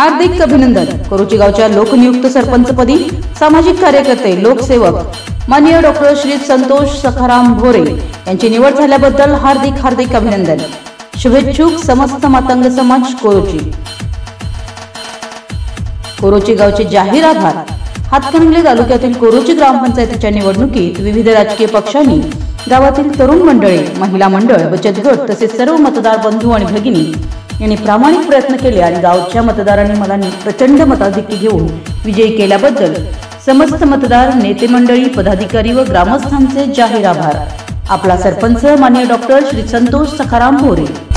हार्दिक अभिनंदन. कोरोची गावच्या लोकनियुक्त सरपंचपदी सामाजिक कार्यकर्ते लोकसेवक माननीय डॉक्टर श्री संतोष सखाराम भोरे यांची निवड झाल्याबद्दल हार्दिक हार्दिक अभिनंदन. शुभेच्छुक समस्त मातंग समाज कोरोची. कोरोची गावचे जाहीर आभार. हातकणंगले तालुक्यातील कोरोची ग्रामपंचायतीच्या निवडणुकीत विविध राजकीय पक्षांनी गावातील तरुण मंडळी महिला मंडळ बचत गट तसेच सर्व मतदार बंधू आणि भगिनी यांनी प्रामाणिक प्रयत्न केले आणि गावच्या मतदारांनी मला प्रचंड मताधिक्य घेऊन विजयी केल्याबद्दल समस्त मतदार नेते मंडळी पदाधिकारी व ग्रामस्थांचे जाहीर आभार. आपला सरपंच मान्य डॉक्टर श्री संतोष सखाराम भोरे.